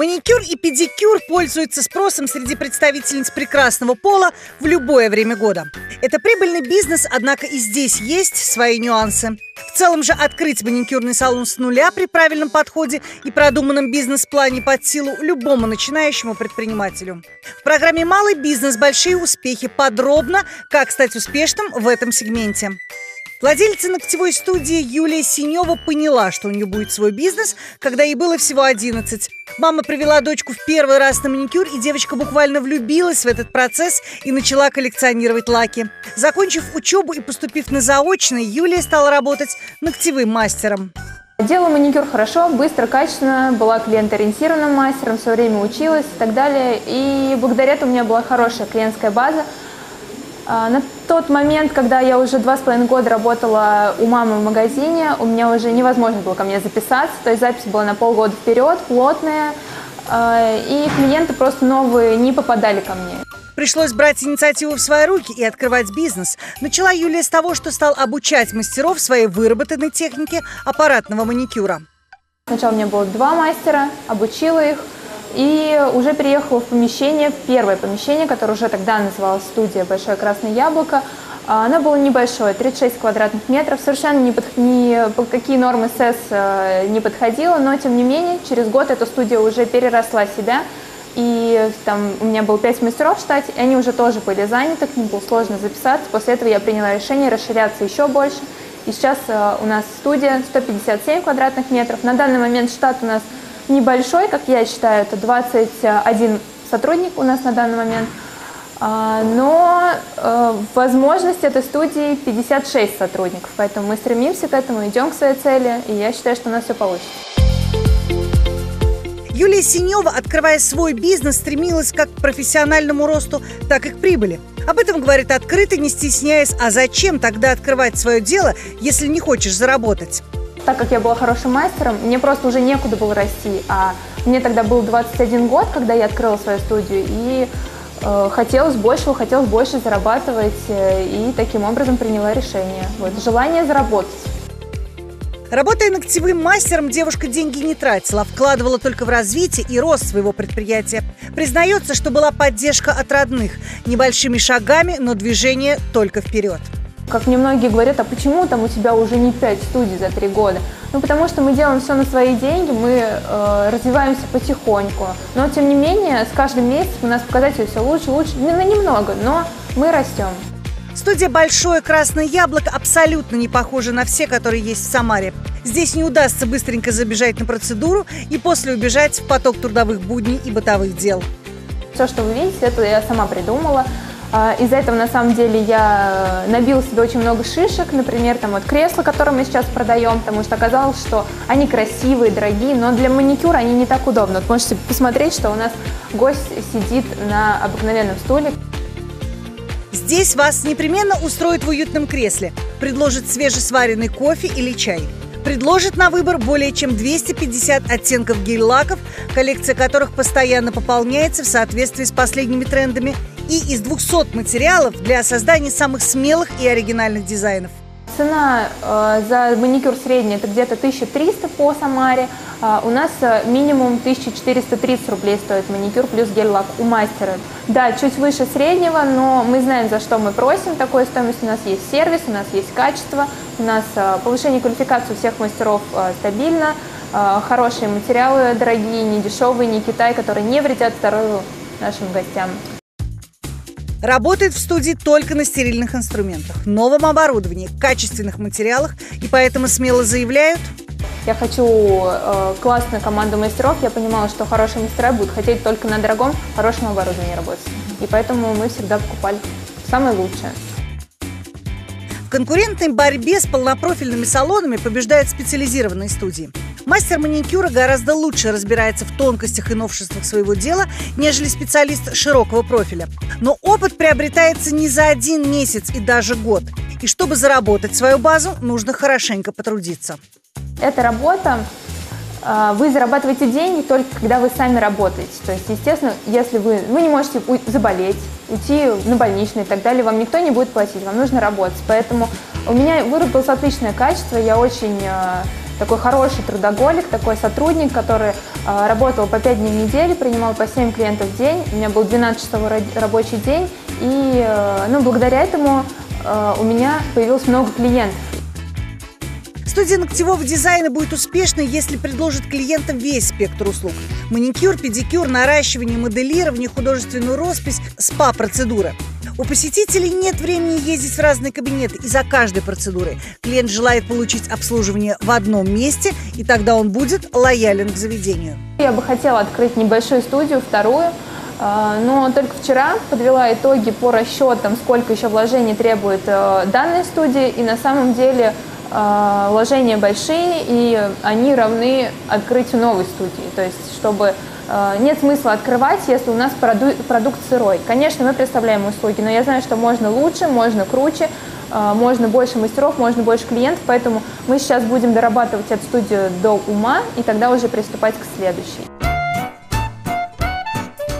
Маникюр и педикюр пользуются спросом среди представительниц прекрасного пола в любое время года. Это прибыльный бизнес, однако и здесь есть свои нюансы. В целом же открыть маникюрный салон с нуля при правильном подходе и продуманном бизнес-плане под силу любому начинающему предпринимателю. В программе «Малый бизнес. Большие успехи» подробно, как стать успешным в этом сегменте. Владельца ногтевой студии Юлия Синева поняла, что у нее будет свой бизнес, когда ей было всего 11. Мама привела дочку в первый раз на маникюр, и девочка буквально влюбилась в этот процесс и начала коллекционировать лаки. Закончив учебу и поступив на заочный, Юлия стала работать ногтевым мастером. Делала маникюр хорошо, быстро, качественно, была клиент-ориентированным мастером, все время училась и так далее. И благодаря этому у меня была хорошая клиентская база. А, на тот момент, когда я уже два с половиной года работала у мамы в магазине, у меня уже невозможно было ко мне записаться, то есть запись была на полгода вперед, плотная, а, и клиенты просто новые не попадали ко мне. Пришлось брать инициативу в свои руки и открывать бизнес. Начала Юлия с того, что стал обучать мастеров своей выработанной технике аппаратного маникюра. Сначала у меня было два мастера, обучила их – и уже переехала в помещение, в первое помещение, которое уже тогда называлось студия «Большое красное яблоко». А, оно было небольшое, 36 квадратных метров, совершенно ни под, ни по какие нормы СЭС э, не подходило, но тем не менее через год эта студия уже переросла себя, и там у меня было 5 мастеров в штате, и они уже тоже были заняты, к ним было сложно записаться. После этого я приняла решение расширяться еще больше, и сейчас э, у нас студия 157 квадратных метров. На данный момент штат у нас небольшой, как я считаю, это 21 сотрудник у нас на данный момент. А, но э, возможность этой студии 56 сотрудников, поэтому мы стремимся к этому, идем к своей цели, и я считаю, что у нас все получится. Юлия Синева, открывая свой бизнес, стремилась как к профессиональному росту, так и к прибыли. Об этом говорит открыто, не стесняясь, а зачем тогда открывать свое дело, если не хочешь заработать? Так как я была хорошим мастером, мне просто уже некуда было расти. А мне тогда был 21 год, когда я открыла свою студию, и э, хотелось большего, хотелось больше зарабатывать, э, и таким образом приняла решение. Вот, желание заработать. Работая ногтевым мастером, девушка деньги не тратила, вкладывала только в развитие и рост своего предприятия. Признается, что была поддержка от родных. Небольшими шагами, но движение только вперед. Как мне многие говорят, а почему там у тебя уже не 5 студий за 3 года? Ну, потому что мы делаем все на свои деньги, мы э, развиваемся потихоньку. Но, тем не менее, с каждым месяцем у нас показатели все лучше, лучше, ну, немного, но мы растем. Студия «Большое красное яблоко» абсолютно не похожа на все, которые есть в Самаре. Здесь не удастся быстренько забежать на процедуру и после убежать в поток трудовых будней и бытовых дел. Все, что вы видите, это я сама придумала. А, из-за этого, на самом деле, я набила себе очень много шишек, например, там вот кресла, которые мы сейчас продаем, потому что оказалось, что они красивые, дорогие, но для маникюра они не так удобны. Вот можете посмотреть, что у нас гость сидит на обыкновенном стуле. Здесь вас непременно устроит в уютном кресле, предложит свежесваренный кофе или чай. Предложит на выбор более чем 250 оттенков гель-лаков, коллекция которых постоянно пополняется в соответствии с последними трендами и из 200 материалов для создания самых смелых и оригинальных дизайнов. Цена э, за маникюр средняя это где-то 1300 по Самаре. Э, у нас э, минимум 1430 рублей стоит маникюр плюс гель-лак у мастера. Да, чуть выше среднего, но мы знаем, за что мы просим такой стоимость. У нас есть сервис, у нас есть качество, у нас э, повышение квалификации у всех мастеров э, стабильно, э, хорошие материалы дорогие, не дешевые, не Китай, которые не вредят здоровью нашим гостям. Работает в студии только на стерильных инструментах, новом оборудовании, качественных материалах, и поэтому смело заявляют, я хочу э, классную команду мастеров. Я понимала, что хорошие мастера будут хотеть только на дорогом, хорошем оборудовании работать. И поэтому мы всегда покупали самое лучшее. В конкурентной борьбе с полнопрофильными салонами побеждают специализированные студии. Мастер маникюра гораздо лучше разбирается в тонкостях и новшествах своего дела, нежели специалист широкого профиля. Но опыт приобретается не за один месяц и даже год. И чтобы заработать свою базу, нужно хорошенько потрудиться. Эта работа а, вы зарабатываете деньги только когда вы сами работаете. То есть, естественно, если вы, вы не можете заболеть, уйти на больничный и так далее, вам никто не будет платить, вам нужно работать. Поэтому у меня выработалось отличное качество, я очень а, такой хороший трудоголик, такой сотрудник, который работала по 5 дней в неделю, принимала по 7 клиентов в день. У меня был 12-часовой рабочий день. И ну, благодаря этому у меня появилось много клиентов. Студия ногтевого дизайна будет успешной, если предложит клиентам весь спектр услуг. Маникюр, педикюр, наращивание, моделирование, художественную роспись, спа-процедуры. У посетителей нет времени ездить в разные кабинеты из-за каждой процедуры. Клиент желает получить обслуживание в одном месте, и тогда он будет лоялен к заведению. Я бы хотела открыть небольшую студию, вторую, а, но только вчера подвела итоги по расчетам, сколько еще вложений требует э, данной студии, и на самом деле э, вложения большие, и они равны открытию новой студии. То есть, чтобы Э, нет смысла открывать, если у нас продукт сырой. Конечно, мы представляем услуги, но я знаю, что можно лучше, можно круче, э, можно больше мастеров, можно больше клиентов, поэтому мы сейчас будем дорабатывать эту студию до ума и тогда уже приступать к следующей.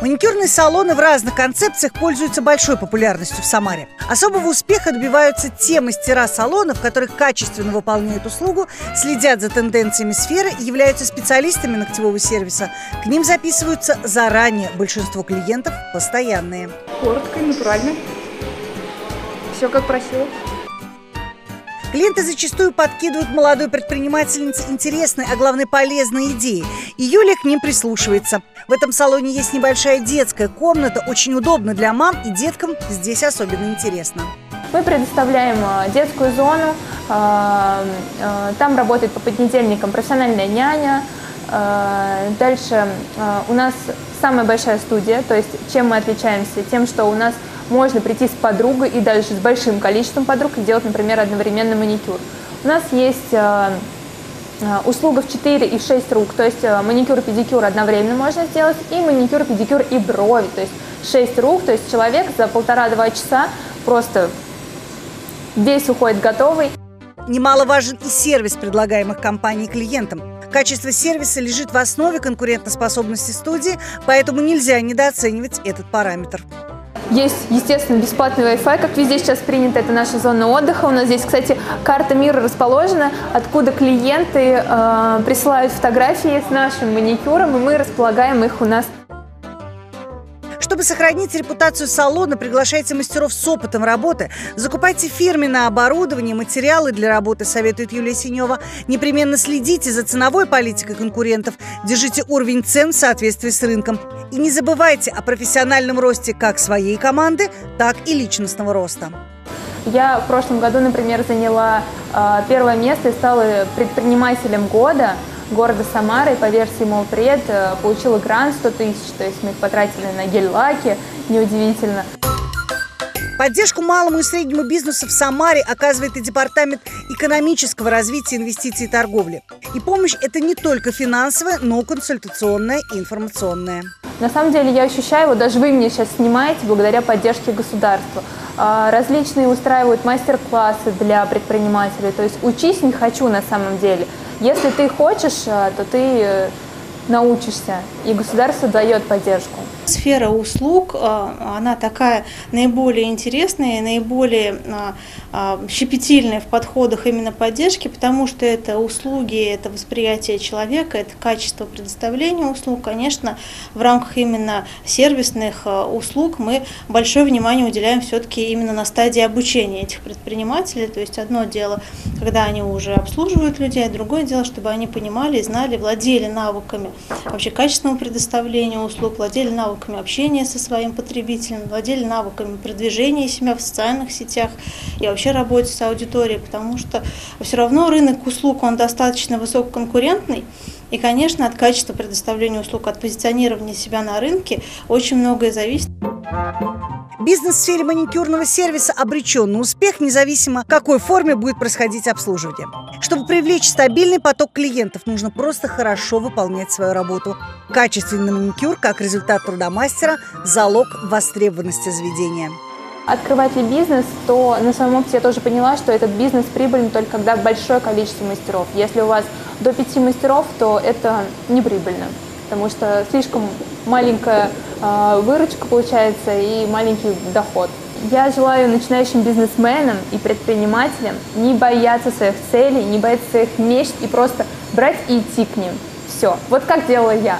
Маникюрные салоны в разных концепциях пользуются большой популярностью в Самаре. Особого успеха добиваются те мастера салонов, которые качественно выполняют услугу, следят за тенденциями сферы и являются специалистами ногтевого сервиса. К ним записываются заранее. Большинство клиентов постоянные. Коротко и натурально. Все как просила. Клиенты зачастую подкидывают молодой предпринимательнице интересные, а главное полезные идеи. И Юлия к ним прислушивается. В этом салоне есть небольшая детская комната, очень удобно для мам и деткам здесь особенно интересно. Мы предоставляем э, детскую зону, э, э, там работает по понедельникам профессиональная няня, Дальше у нас самая большая студия, то есть чем мы отличаемся? Тем, что у нас можно прийти с подругой и дальше с большим количеством подруг и делать, например, одновременно маникюр. У нас есть Э, услуга в 4 и в 6 рук, то есть э, маникюр и педикюр одновременно можно сделать, и маникюр, педикюр и брови, то есть 6 рук, то есть человек за полтора-два часа просто весь уходит готовый. Немаловажен и сервис предлагаемых компанией клиентам. Качество сервиса лежит в основе конкурентоспособности студии, поэтому нельзя недооценивать этот параметр. Есть, естественно, бесплатный Wi-Fi, как везде сейчас принято, это наша зона отдыха. У нас здесь, кстати, карта мира расположена, откуда клиенты э, присылают фотографии с нашим маникюром, и мы располагаем их у нас чтобы сохранить репутацию салона, приглашайте мастеров с опытом работы, закупайте фирменное оборудование, материалы для работы, советует Юлия Синева. Непременно следите за ценовой политикой конкурентов, держите уровень цен в соответствии с рынком. И не забывайте о профессиональном росте как своей команды, так и личностного роста. Я в прошлом году, например, заняла э, первое место и стала предпринимателем года города Самары по версии Молпред э, получила грант 100 тысяч, то есть мы их потратили на гель-лаки, неудивительно. Поддержку малому и среднему бизнесу в Самаре оказывает и Департамент экономического развития, инвестиций и торговли. И помощь это не только финансовая, но и консультационная и информационная. На самом деле я ощущаю, вот даже вы меня сейчас снимаете благодаря поддержке государства. А, различные устраивают мастер-классы для предпринимателей. То есть учись не хочу на самом деле. Если ты хочешь, э, то ты э, научишься, и государство дает поддержку. Сфера услуг, э, она такая наиболее интересная, наиболее щепетильная в подходах именно поддержки, потому что это услуги, это восприятие человека, это качество предоставления услуг. Конечно, в рамках именно сервисных услуг мы большое внимание уделяем все-таки именно на стадии обучения этих предпринимателей. То есть одно дело, когда они уже обслуживают людей, а другое дело, чтобы они понимали, знали, владели навыками вообще качественного предоставления услуг, владели навыками общения со своим потребителем, владели навыками продвижения себя в социальных сетях и вообще работе с аудиторией, потому что все равно рынок услуг, он достаточно высококонкурентный, и, конечно, от качества предоставления услуг, от позиционирования себя на рынке очень многое зависит. Бизнес в сфере маникюрного сервиса обречен на успех, независимо, какой форме будет происходить обслуживание. Чтобы привлечь стабильный поток клиентов, нужно просто хорошо выполнять свою работу. Качественный маникюр, как результат труда мастера, залог востребованности заведения открывать ли бизнес, то на своем опыте я тоже поняла, что этот бизнес прибыльный только когда большое количество мастеров. Если у вас до пяти мастеров, то это не прибыльно потому что слишком маленькая выручка получается и маленький доход. Я желаю начинающим бизнесменам и предпринимателям не бояться своих целей, не бояться своих мечт и просто брать и идти к ним. Все. Вот как делала я.